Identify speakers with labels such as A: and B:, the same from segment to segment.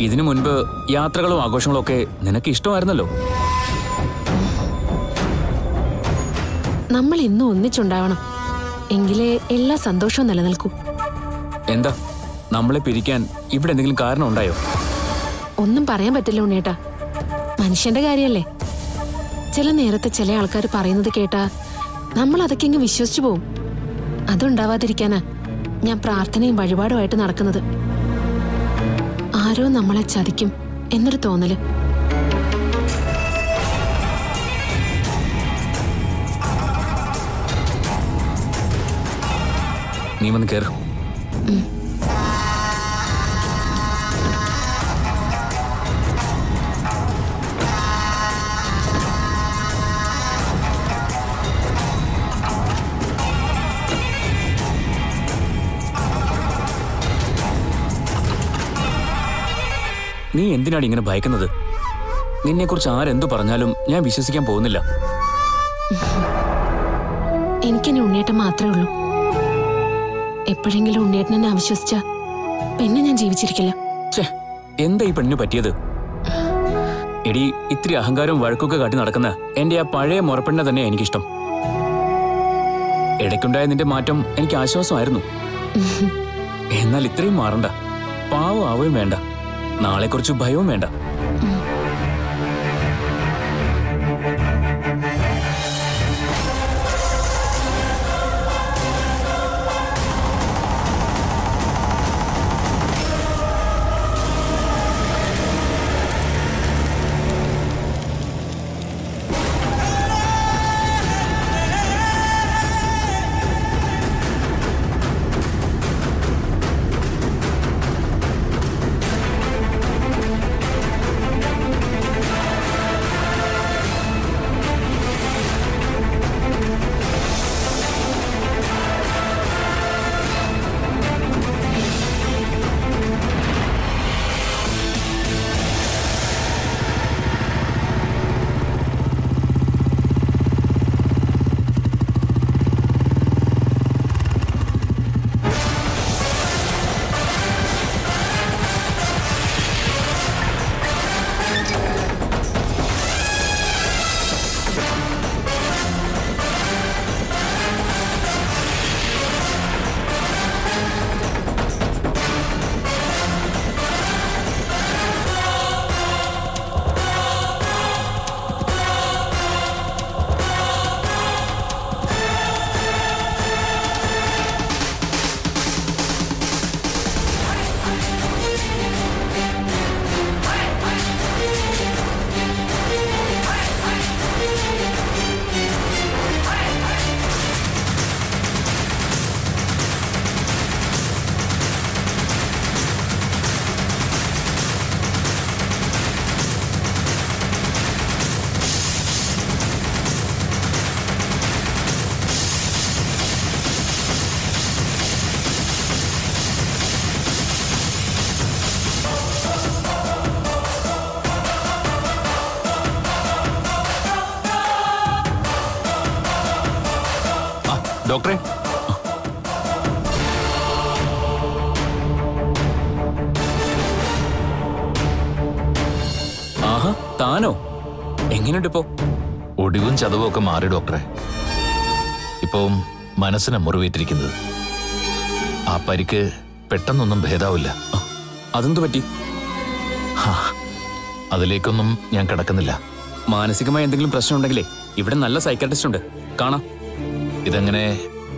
A: ഇതിനു മുൻപ് യാത്രകളും ആഘോഷങ്ങളും ഒക്കെ നിനക്ക് ഇഷ്ടമായിരുന്നല്ലോ?
B: നമ്മൾ ഇന്നും ഒന്നിച്ചുണ്ടാവണം. എങ്കിലേ എല്ലാ സന്തോഷവും നിലനിൽക്കൂ.
A: എന്താ? നമ്മളെ പിരിക്കാൻ ഇവിടെ എന്തെങ്കിലും കാരണം ഉണ്ടായോ?
B: ഒന്നും പറയാൻ പറ്റില്ല ഉണ്ണേട്ടാ മനുഷ്യന്റെ കാര്യല്ലേ? ചില നേരത്തെ ചില ആൾക്കാർ പറയുന്നത് കേട്ടാ നമ്മൾ അതൊക്കെ ഇങ്ങ് വിശ്വസിച്ചു പോവും. അതുണ്ടാവാതിരിക്കാനാ ഞാൻ പ്രാർത്ഥനയും വഴിപാടുമായിട്ട് നടക്കുന്നത്. ആരോ നമ്മളെ ചതിക്കും എന്നൊരു തോന്നൽ.
A: നീ വന്ന് കയറും നീ എന്തിനാണ് ഇങ്ങനെ ഭയക്കുന്നത്? നിന്നെക്കുറിച്ച് ആരെന്തു പറഞ്ഞാലും ഞാൻ വിശ്വസിക്കാൻ പോകുന്നില്ല.
B: എനിക്കെന്നെ ഉണ്ണേട്ടൻ മാത്രമേ ഉള്ളൂ. എപ്പോഴെങ്കിലും ഉണ്ണേട്ടൻ എന്നെ അവിശ്വസിച്ച പിന്നെ ഞാൻ ജീവിച്ചിരിക്കില്ല.
A: എന്താ ഈ പെണ്ണിന് പറ്റിയത്? എടി ഇത്തിരി അഹങ്കാരവും വഴക്കൊക്കെ കാട്ടി നടക്കുന്ന എന്റെ ആ പഴയ മുറപ്പെണ്ണ തന്നെ എനിക്കിഷ്ടം. ഇടയ്ക്കുണ്ടായ നിന്റെ മാറ്റം എനിക്ക് ആശ്വാസമായിരുന്നു. എന്നാൽ ഇത്രയും മാറണ്ട. പാവം ആവുകയും വേണ്ട. നാളെക്കുറിച്ച് ഭയവും വേണ്ട. എങ്ങനെയുണ്ട് ഇപ്പോ
C: ഒടിവും ചതവും ഒക്കെ മാറി ഡോക്ടറെ. ഇപ്പം മനസ്സിനെ മുറിവേറ്റിരിക്കുന്നത്. ആ പരിക്ക് പെട്ടെന്നൊന്നും ഭേദാവില്ല.
A: അതെന്തു പറ്റി?
C: അതിലേക്കൊന്നും ഞാൻ കിടക്കുന്നില്ല.
A: മാനസികമായ എന്തെങ്കിലും പ്രശ്നം ഉണ്ടെങ്കിലേ ഇവിടെ നല്ല സൈക്കാട്രിസ്റ്റ് ഉണ്ട്. കാണാം.
C: ഇതങ്ങനെ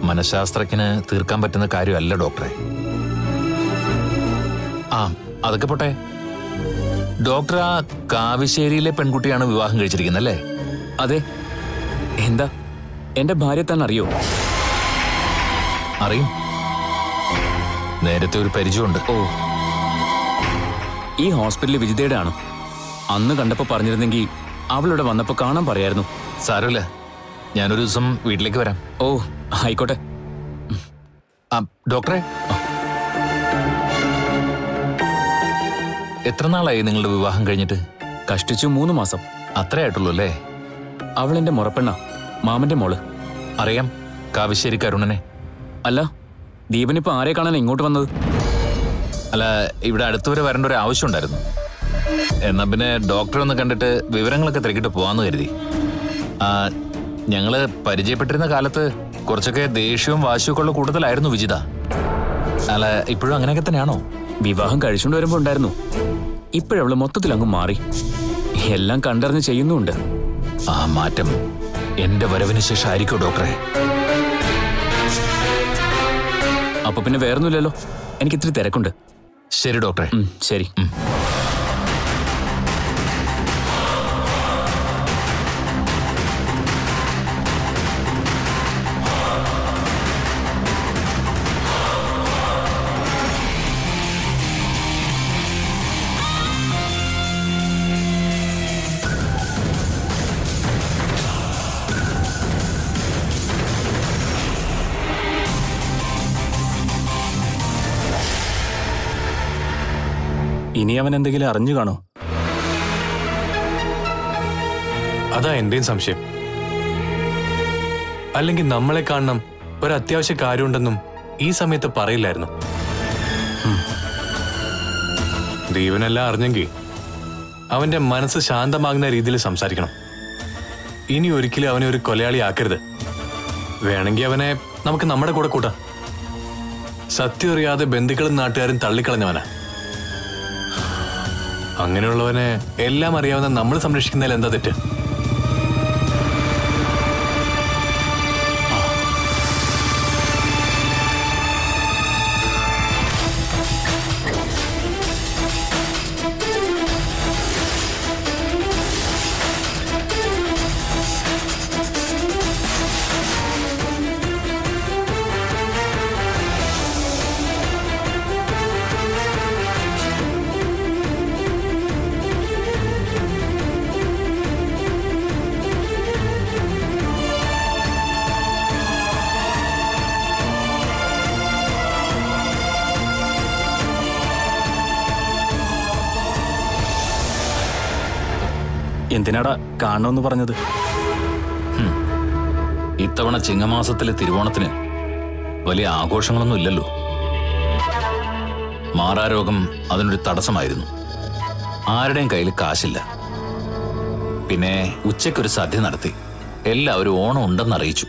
C: മനഃശാസ്ത്രജ്ഞന് തീർക്കാൻ പറ്റുന്ന കാര്യമല്ല ഡോക്ടറെ. ആ അതൊക്കെ പോട്ടെ. ഡോക്ടർ ആ കാവശ്ശേരിയിലെ പെൺകുട്ടിയാണ് വിവാഹം കഴിച്ചിരിക്കുന്നത് അല്ലേ?
A: അതെ. എന്താ? എന്റെ ഭാര്യ തന്നെ അറിയോ?
C: അറിയും. നേരത്തെ ഒരു പരിചയമുണ്ട്.
A: ഓ. ഈ ഹോസ്പിറ്റലിൽ വിജിതയുടെ ആണ് അന്ന് കണ്ടപ്പോ പറഞ്ഞിരുന്നെങ്കിൽ അവളിവിടെ വന്നപ്പോ കാണാൻ പറയായിരുന്നു.
C: സാരമില്ല. ഞാനൊരു ദിവസം വീട്ടിലേക്ക് വരാം.
A: ഓ ആയിക്കോട്ടെ.
C: ഡോക്ടറെ എത്ര നാളായി നിങ്ങളുടെ വിവാഹം കഴിഞ്ഞിട്ട്?
A: കഷ്ടിച്ചു മൂന്ന് മാസം.
C: അത്രയായിട്ടുള്ളൂ അല്ലേ?
A: അവൾ എന്റെ മുറപ്പെണ്ണ. മാമന്റെ മോൾ.
C: അറിയാം. കാവശ്ശേരി കരുണനെ.
A: അല്ല ദീപനിപ്പോ ആരെ കാണാൻ ഇങ്ങോട്ട് വന്നത്?
C: അല്ല ഇവിടെ അടുത്തുവരെ വരേണ്ട ഒരു ആവശ്യം ഉണ്ടായിരുന്നു. എന്നാ പിന്നെ ഡോക്ടറെ ഒന്ന് കണ്ടിട്ട് വിവരങ്ങളൊക്കെ തിരക്കിട്ട് പോവാന്ന് കരുതി. ഞങ്ങൾ പരിചയപ്പെട്ടിരുന്ന കാലത്ത് കുറച്ചൊക്കെ ദേഷ്യവും വാശിയൊക്കെ ഉള്ള കൂട്ടത്തിലായിരുന്നു വിജിത. അല്ല ഇപ്പോഴും അങ്ങനെയൊക്കെ തന്നെയാണോ?
A: വിവാഹം കഴിച്ചുകൊണ്ട് വരുമ്പോ ഉണ്ടായിരുന്നു. ഇപ്പോഴവൾ മൊത്തത്തിൽ അങ്ങ് മാറി. എല്ലാം കണ്ടറിഞ്ഞ് ചെയ്യുന്നുണ്ട്.
C: ആ മാറ്റം എന്റെ വരവിന് ശേഷം ആയിരിക്കും ഡോക്ടറെ?
A: അപ്പൊ പിന്നെ വേറൊന്നുമില്ലല്ലോ. എനിക്ക് ഇത്തിരി തിരക്കുണ്ട്.
C: ശരി ഡോക്ടറെ.
A: ശരി. ഇനി അവൻ എന്തെങ്കിലും അറിഞ്ഞു കാണോ?
D: അതാ എന്റെയും സംശയം. അല്ലെങ്കിൽ നമ്മളെ കാണണം ഒരു അത്യാവശ്യ കാര്യമുണ്ടെന്നും ഈ സമയത്ത് പറയില്ലായിരുന്നു. ദീപനെല്ലാം അറിഞ്ഞെങ്കിൽ അവന്റെ മനസ്സ് ശാന്തമാകുന്ന രീതിയിൽ സംസാരിക്കണം. ഇനി ഒരിക്കലും അവനെ ഒരു കൊലയാളി ആക്കരുത്. വേണമെങ്കിൽ അവനെ നമുക്ക് നമ്മുടെ കൂടെ കൂട്ടാം. സത്യം അറിയാതെ ബന്ധുക്കളും നാട്ടുകാരും തള്ളിക്കളഞ്ഞവനാ. അങ്ങനെയുള്ളവനെ എല്ലാം അറിയാവുന്ന നമ്മൾ സംരക്ഷിക്കുന്നതിൽ എന്താ തെറ്റ്?
A: എന്തിനാടാ കാണണമെന്ന് പറഞ്ഞത്?
C: ഇത്തവണ ചിങ്ങമാസത്തിലെ തിരുവോണത്തിന് വലിയ ആഘോഷങ്ങളൊന്നും ഇല്ലല്ലോ. മാറാരോഗം അതിനൊരു തടസ്സമായിരുന്നു. ആരുടെയും കയ്യിൽ കാശില്ല. പിന്നെ ഉച്ചയ്ക്കൊരു സദ്യ നടത്തി. എല്ലാവരും ഓണം ഉണ്ടെന്ന് അറിയിച്ചു.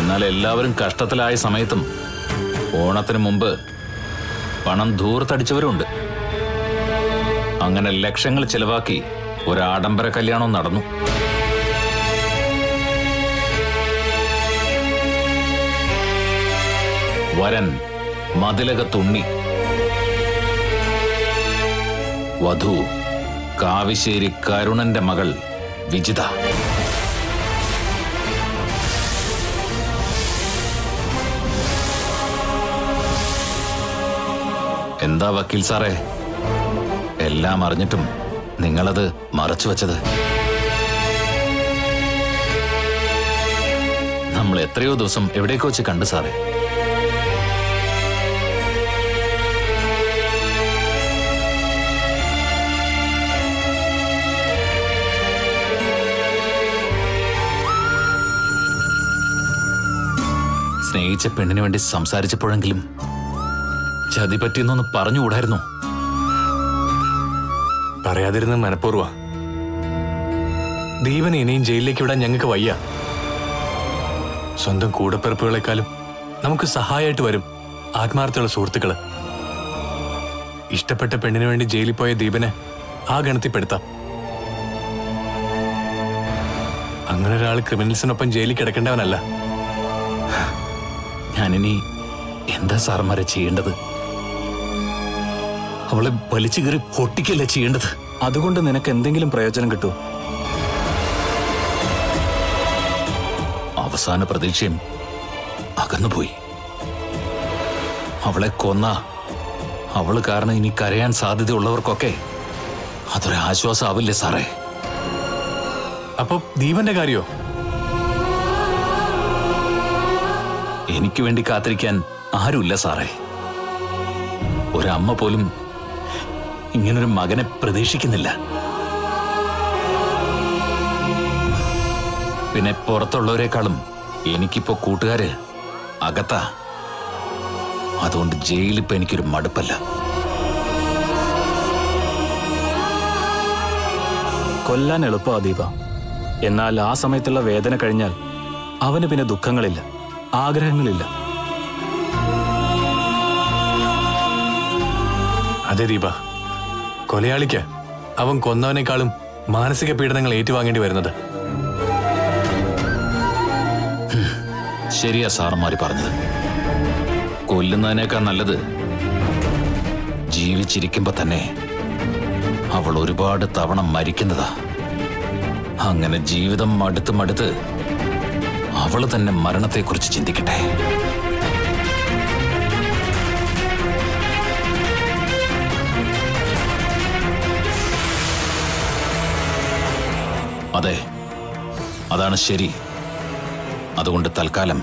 C: എന്നാൽ എല്ലാവരും കഷ്ടത്തിലായ സമയത്തും ഓണത്തിന് മുമ്പ് പണം ധൂർത്തടിച്ചവരുണ്ട്. അങ്ങനെ ലക്ഷങ്ങൾ ചെലവാക്കി ഒരു ആഡംബര കല്യാണം നടന്നു. വരൻ മതിലക തുണ്ണി. വധു കാവിശ്ശേരി കരുണന്റെ മകൾ വിജിത. എന്താ വക്കീൽ സാറേ? എല്ലാം അറിഞ്ഞിട്ടും നിങ്ങളത് മറച്ചു വച്ചത്. നമ്മൾ എത്രയോ ദിവസം എവിടേക്കോ വെച്ച് കണ്ടു സാറേ. സ്നേഹിച്ച പെണ്ണിന് വേണ്ടി സംസാരിച്ചപ്പോഴെങ്കിലും ചതി പറ്റിയെന്നൊന്ന് പറഞ്ഞുകൂടായിരുന്നു?
D: പറയാതിരുന്ന മനഃപൂർവ. ദീപൻ ഇനിയും ജയിലിലേക്ക് വിടാൻ ഞങ്ങൾക്ക് വയ്യ. സ്വന്തം കൂടപ്പിറപ്പുകളെക്കാളും നമുക്ക് സഹായമായിട്ട് വരും ആത്മാർത്ഥമുള്ള സുഹൃത്തുക്കൾ. ഇഷ്ടപ്പെട്ട പെണ്ണിന് വേണ്ടി ജയിലിൽ പോയ ദീപനെ ആ ഗണത്തിൽപ്പെടുത്താം. അങ്ങനെ ഒരാൾ ക്രിമിനൽസിനൊപ്പം ജയിലിൽ കിടക്കേണ്ടവനല്ല.
C: ഞാനിനി എന്താ സാർമാരെ ചെയ്യേണ്ടത്? അവളെ വലിച്ചു കയറി പൊട്ടിക്കല്ല ചെയ്യേണ്ടത്?
A: അതുകൊണ്ട് നിനക്ക് എന്തെങ്കിലും പ്രയോജനം കിട്ടുമോ?
C: അവസാന പ്രതീക്ഷയും അകന്നുപോയി. അവളെ കൊന്ന അവൾ കാരണം ഇനി കരയാൻ സാധ്യതയുള്ളവർക്കൊക്കെ അതൊരു ആശ്വാസമാവില്ലേ സാറേ?
D: അപ്പൊ ദീപന്റെ കാര്യോ?
C: എനിക്ക് വേണ്ടി കാത്തിരിക്കാൻ ആരുമില്ല സാറേ. ഒരമ്മ പോലും ഇങ്ങനൊരു മകനെ പ്രതീക്ഷിക്കുന്നില്ല. പിന്നെ പുറത്തുള്ളവരെക്കാളും എനിക്കിപ്പോ കൂട്ടുകാര് അകത്താ. അതുകൊണ്ട് ജയിലിപ്പോ എനിക്കൊരു മടുപ്പല്ല.
A: കൊല്ലാൻ എളുപ്പമാ ദീപ. എന്നാൽ ആ സമയത്തുള്ള വേദന കഴിഞ്ഞാൽ അവന് പിന്നെ ദുഃഖങ്ങളില്ല ആഗ്രഹങ്ങളില്ല.
D: അതെ ദീപ. കൊലയാളിക്ക് അവൻ കൊന്നവനേക്കാളും മാനസിക പീഡനങ്ങൾ ഏറ്റുവാങ്ങേണ്ടി വരുന്നത്.
C: ശരിയാ സാറന്മാര് പറഞ്ഞത്. കൊല്ലുന്നതിനേക്കാൾ നല്ലത് ജീവിച്ചിരിക്കുമ്പോ തന്നെ അവൾ ഒരുപാട് തവണ മരിക്കുന്നതാ. അങ്ങനെ ജീവിതം മടുത്ത് മടുത്ത് അവൾ തന്നെ മരണത്തെക്കുറിച്ച് ചിന്തിക്കട്ടെ. അതെ. അതാണ് ശരി. അതുകൊണ്ട് തൽക്കാലം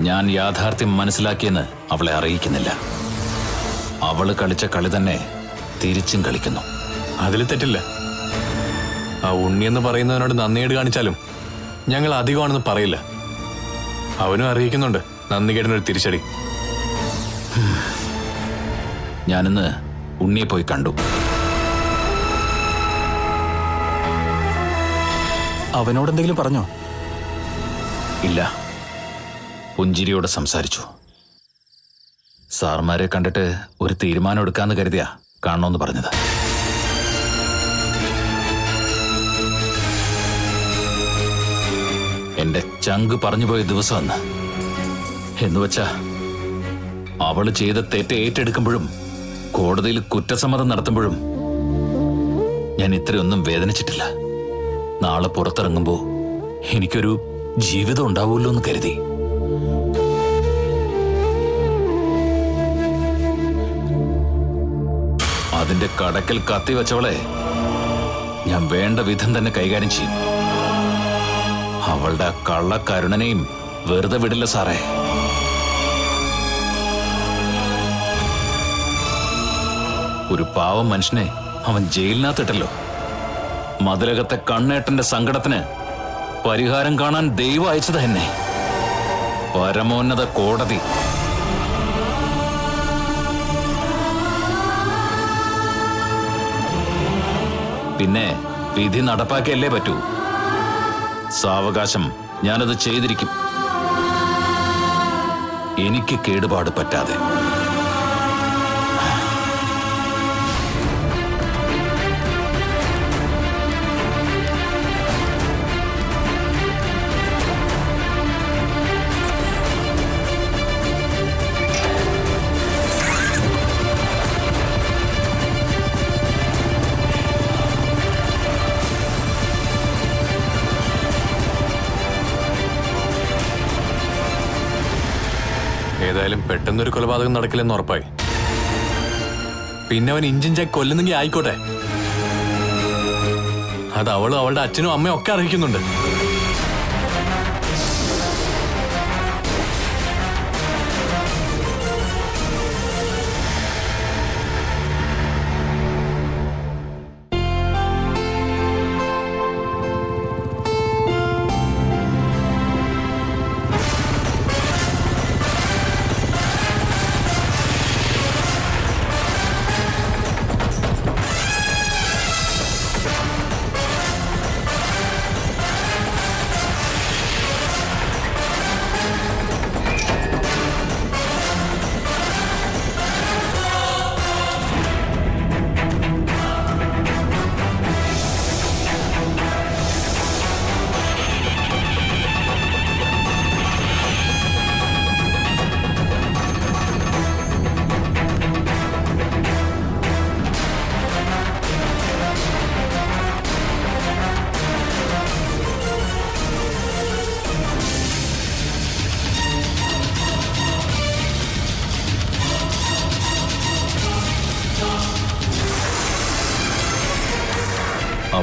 C: ഞാൻ യാഥാർത്ഥ്യം മനസ്സിലാക്കിയെന്ന് അവളെ അറിയിക്കുന്നില്ല. അവൾ കളിച്ച കളി തന്നെ തിരിച്ചും കളിക്കുന്നു.
D: അതിൽ തെറ്റില്ല. ആ ഉണ്ണിയെന്ന് പറയുന്നവനോട് നന്ദിയേട് കാണിച്ചാലും ഞങ്ങൾ അധികമാണെന്ന് പറയില്ല. അവനും അറിയിക്കുന്നുണ്ട്. നന്ദികേടിനൊരു തിരിച്ചടി.
C: ഞാനിന്ന് ഉണ്ണിയെ പോയി കണ്ടു.
A: അവനോടെന്തെങ്കിലും പറഞ്ഞോ?
C: ഇല്ല. പുഞ്ചിരിയോട് സംസാരിച്ചു. സാർമാരെ കണ്ടിട്ട് ഒരു തീരുമാനം എടുക്കാന്ന് കരുതിയാ കാണണമെന്ന് പറഞ്ഞത്. എന്റെ ചങ്ക് പറഞ്ഞുപോയ ദിവസം അന്ന് എന്നുവച്ചാ അവൾ ചെയ്ത തെറ്റ് ഏറ്റെടുക്കുമ്പോഴും കോടതിയിൽ കുറ്റസമ്മതം നടത്തുമ്പോഴും ഞാൻ ഇത്രയൊന്നും വേദനിച്ചിട്ടില്ല. നാളെ പുറത്തിറങ്ങുമ്പോൾ എനിക്കൊരു ജീവിതം ഉണ്ടാവുമല്ലോ എന്ന് കരുതി. അതിന്റെ കടക്കൽ കത്തി വെച്ചവളെ ഞാൻ വേണ്ട വിധം തന്നെ കൈകാര്യം ചെയ്യും. അവളുടെ കള്ള കള്ളക്കരുണനെയും വെറുതെ വിടില്ല സാറേ. ഒരു പാവം മനുഷ്യനെ അവൻ ജയിലിനകത്തിട്ടല്ലോ. മതിലകത്തെ കണ്ണേട്ടന്റെ സങ്കടത്തിന് പരിഹാരം കാണാൻ ദൈവം അയച്ചത് എന്നെ. പരമോന്നത കോടതി. പിന്നെ വിധി നടപ്പാക്കിയല്ലേ പറ്റൂ. സാവകാശം ഞാനത് ചെയ്തിരിക്കും. എനിക്ക് കേടുപാട് പറ്റാതെ.
D: ഏതായാലും പെട്ടെന്നൊരു കൊലപാതകം നടക്കില്ലെന്ന് ഉറപ്പായി. പിന്നെ അവൻ ഇഞ്ചിഞ്ചായി കൊല്ലുന്നെങ്കിൽ ആയിക്കോട്ടെ. അത് അവളും അവളുടെ അച്ഛനും അമ്മയും ഒക്കെ അറിയിക്കുന്നുണ്ട്.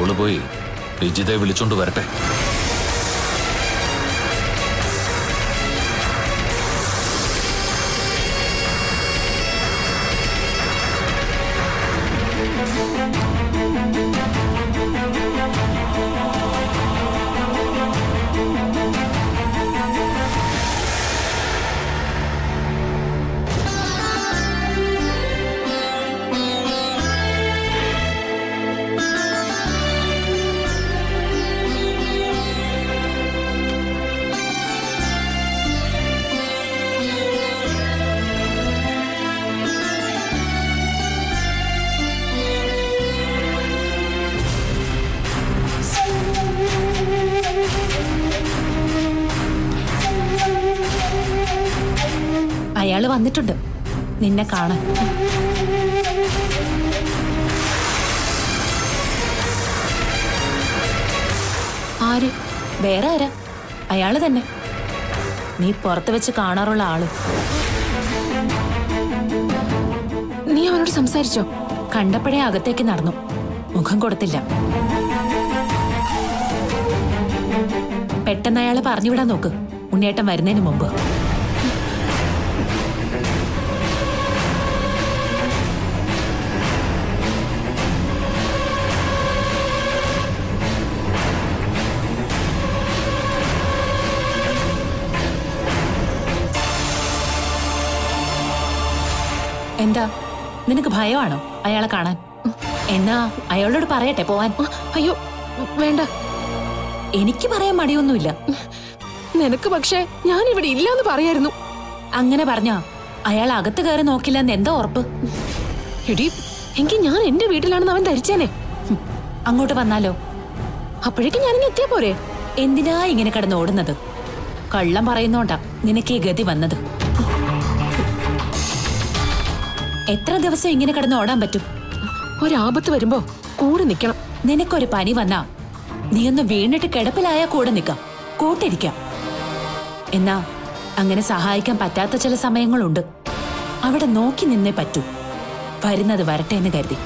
C: അവൾ പോയി വിജിതയെ വിളിച്ചോണ്ട് വരട്ടെ.
E: വന്നിട്ടുണ്ട്. നിന്നെ കാണാൻ.
B: ആര്?
E: വേറെ ആരാ? അയാൾ തന്നെ. നീ പുറത്ത് വെച്ച് കാണാറുള്ള ആൾ.
B: നീ അവനോട് സംസാരിച്ചോ?
E: കണ്ടപ്പോഴേ അകത്തേക്ക് നടന്നു. മുഖം കൊടുത്തില്ല. പെട്ടെന്ന് അയാളെ പറഞ്ഞുവിടാൻ നോക്ക്. ഉണ്ണിയേട്ടൻ വരുന്നതിന് മുമ്പ്. എന്താ? നിനക്ക് ഭയമാണോ അയാളെ കാണാൻ? എന്നാ അയാളോട് പറയട്ടെ പോവാൻ.
B: അയ്യോ വേണ്ട.
E: എനിക്ക് പറയാൻ മടിയൊന്നുമില്ല.
B: നിനക്ക് പക്ഷേ ഞാൻ ഇവിടെ ഇല്ലാന്ന് പറയായിരുന്നു.
E: അങ്ങനെ പറഞ്ഞാ. അയാൾ അകത്ത് കയറി നോക്കില്ല എന്ന് എന്താ ഉറപ്പ്?
B: എടി എങ്കിൽ ഞാൻ എന്റെ വീട്ടിലാണെന്ന് അവൻ ധരിച്ചേനെ.
E: അങ്ങോട്ട് വന്നാലോ?
B: അപ്പോഴേക്കും ഞാൻ എത്തിയാ പോരെ?
E: എന്തിനാ ഇങ്ങനെ കിടന്ന് ഓടുന്നത്? കള്ളം പറയുന്നോണ്ടാ നിനക്ക് ഈ ഗതി വന്നത്. എത്ര ദിവസം ഇങ്ങനെ കിടന്ന് ഓടാൻ പറ്റും?
B: ഒരാപത്ത് വരുമ്പോ കൂടെ നിക്കണം.
E: നിനക്കൊരു പനി വന്നാ നീ ഒന്ന് വീണിട്ട് കിടപ്പിലായാ കൂടെ നിക്കാം. കൂട്ടിരിക്കാം. എന്നാ അങ്ങനെ സഹായിക്കാൻ പറ്റാത്ത ചില സമയങ്ങളുണ്ട്. അവിടെ നോക്കി നിന്നേ പറ്റൂ. വരുന്നത് വരട്ടെ എന്ന് കരുതി.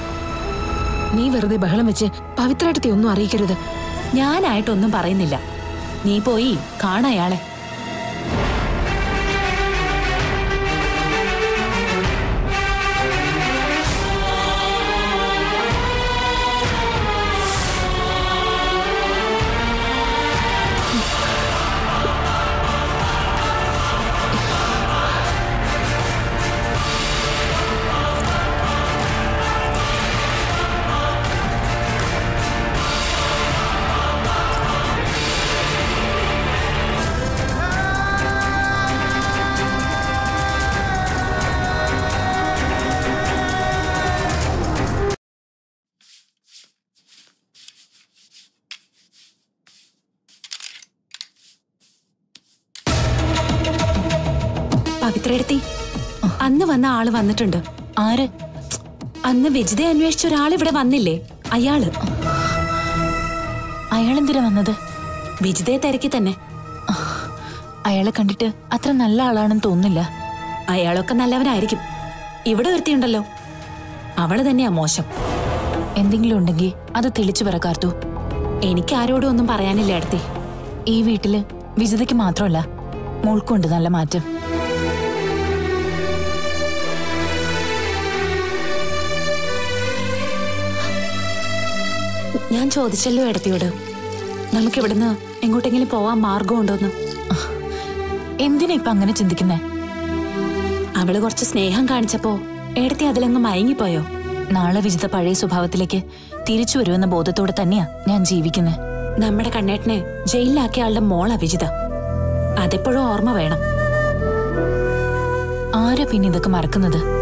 B: നീ വെറുതെ ബഹളം വെച്ച് പവിത്രേട്ടത്തെ ഒന്നും അറിയിക്കരുത്.
E: ഞാനായിട്ടൊന്നും പറയുന്നില്ല. നീ പോയി കാണയാളെ പവിത്രയെടുത്തി. അന്ന് വന്ന ആൾ വന്നിട്ടുണ്ട്. ആര്? അന്ന് വിജിതെ അന്വേഷിച്ച ഒരാൾ ഇവിടെ വന്നില്ലേ? അയാൾ.
F: അയാളെന്തിനാ വന്നത്?
E: വിജിതയെ തിരക്കി തന്നെ.
F: അയാളെ കണ്ടിട്ട് അത്ര നല്ല ആളാണെന്ന് തോന്നുന്നില്ല.
E: അയാളൊക്കെ നല്ലവനായിരിക്കും. ഇവിടെ ഒരുത്തിയുണ്ടല്ലോ. അവൾ തന്നെയാ മോശം.
F: എന്തെങ്കിലും ഉണ്ടെങ്കിൽ അത് തെളിച്ചു പറ കാർത്തു.
E: എനിക്ക് ആരോടും ഒന്നും പറയാനില്ല അടുത്തി
F: ഈ വീട്ടിൽ വിജിതയ്ക്ക് മാത്രമല്ല മോൾക്കുണ്ട് നല്ല മാറ്റം.
E: ഞാൻ ചോദിച്ചല്ലോ ഇടത്തിയോട് നമുക്കിവിടുന്ന് എങ്ങോട്ടെങ്കിലും പോവാൻ മാർഗമുണ്ടോന്ന്.
F: എന്തിനാ ഇപ്പൊ അങ്ങനെ ചിന്തിക്കുന്നേ?
E: അവൾ കുറച്ച് സ്നേഹം കാണിച്ചപ്പോ ഏടത്തി അതിലങ്ങ് മയങ്ങിപ്പോയോ?
F: നാളെ വിജിത പഴയ സ്വഭാവത്തിലേക്ക് തിരിച്ചു വരുമെന്ന ബോധത്തോടെ തന്നെയാ ഞാൻ ജീവിക്കുന്നത്
E: നമ്മുടെ കണ്ണേട്ടനെ ജയിലിലാക്കിയ ആളുടെ മോളാ വിജിത. അതെപ്പോഴും ഓർമ്മ വേണം.
F: ആരാ പിന്നെ ഇതൊക്കെ മറക്കുന്നത്?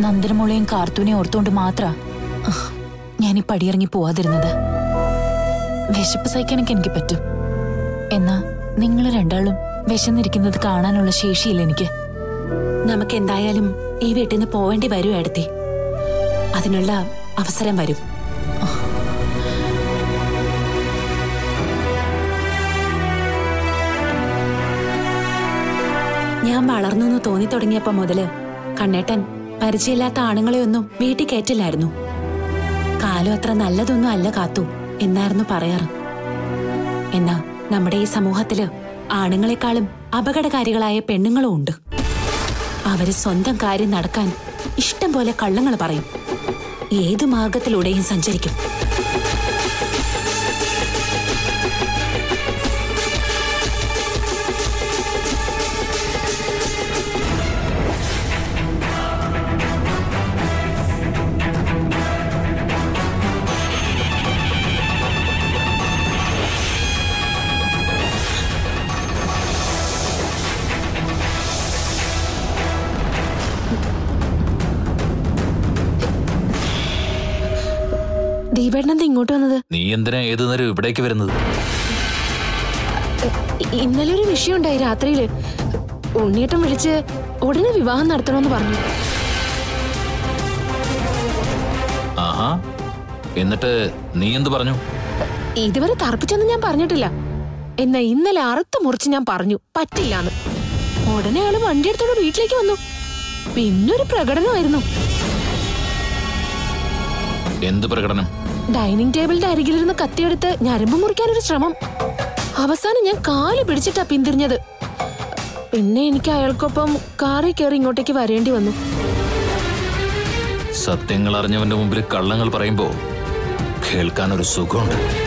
F: നന്ദനമോളെയും കാർത്തൂനെ ഓർത്തുകൊണ്ട് മാത്ര ഞാൻ ഈ പടിയിറങ്ങി പോവാതിരുന്നത്. വിശപ്പ് സഹിക്കാനൊക്കെ എനിക്ക് പറ്റും. എന്നാ നിങ്ങൾ രണ്ടാളും വിശന്നിരിക്കുന്നത് കാണാനുള്ള ശേഷിയില്ല എനിക്ക്.
E: നമുക്ക് എന്തായാലും ഈ വീട്ടിൽ നിന്ന് പോവേണ്ടി വരും അടുത്തി അതിനുള്ള അവസരം വരും. ഞാൻ വളർന്നു എന്ന് തോന്നി തുടങ്ങിയപ്പോ മുതൽ കണ്ണേട്ടൻ പരിചയമില്ലാത്ത ആണുങ്ങളെയൊന്നും വീട്ടിൽ കയറ്റില്ലായിരുന്നു കാലം അത്ര നല്ലതൊന്നും അല്ല കാത്തു എന്നായിരുന്നു പറയാറ്. എന്നാ നമ്മുടെ ഈ സമൂഹത്തിൽ ആണുങ്ങളെക്കാളും അപകടകാരികളായ പെണ്ണുങ്ങളും ഉണ്ട്. അവർ സ്വന്തം കാര്യം നടക്കാൻ ഇഷ്ടം പോലെ കള്ളങ്ങൾ പറയും. ഏതു മാർഗത്തിലൂടെയും സഞ്ചരിക്കും.
B: ഇങ്ങോട്ട് വന്നത്?
C: നീ എന്തിനാ ഏത് നേരം ഇവിടേക്ക് വരുന്നത്?
B: ഇന്നലെ ഒരു വിഷയം ഉണ്ടായി രാത്രിയിൽ. ഉണ്ണിയേട്ടൻ വിളിച്ച് ഉടനെ വിവാഹം നടത്തണമെന്ന് പറഞ്ഞു.
C: ആഹാ. എന്നിട്ട് നീ എന്ത് പറഞ്ഞു?
B: ഇതുവരെ തർപ്പിച്ചൊന്നും ഞാൻ പറഞ്ഞിട്ടില്ല. എന്നാ ഇന്നലെ അറുത്ത് മുറിച്ച് ഞാൻ പറഞ്ഞു പറ്റില്ലാന്ന്. ഉടനെ ആൾ വണ്ടി എടുത്തോണ്ട് വീട്ടിലേക്ക് വന്നു. പിന്നൊരു പ്രകടനമായിരുന്നു.
C: എന്ത് പ്രകടനം?
B: ഡൈനിങ് ടേബിളിന്റെ അരികിലിരുന്ന് കത്തിയെടുത്ത് ഞരമ്പ് മുറിക്കാനൊരു ശ്രമം. അവസാനം ഞാൻ കാൽ പിടിച്ചിട്ടാ പിന്തിരിഞ്ഞത്. പിന്നെ എനിക്ക് അയാൾക്കൊപ്പം കാറിൽ കയറി ഇങ്ങോട്ടേക്ക് വരേണ്ടി വന്നു.
C: സത്യങ്ങൾ അറിഞ്ഞവന്റെ മുമ്പിൽ കള്ളങ്ങൾ പറയുമ്പോ കേൾക്കാൻ ഒരു സുഖമുണ്ട്.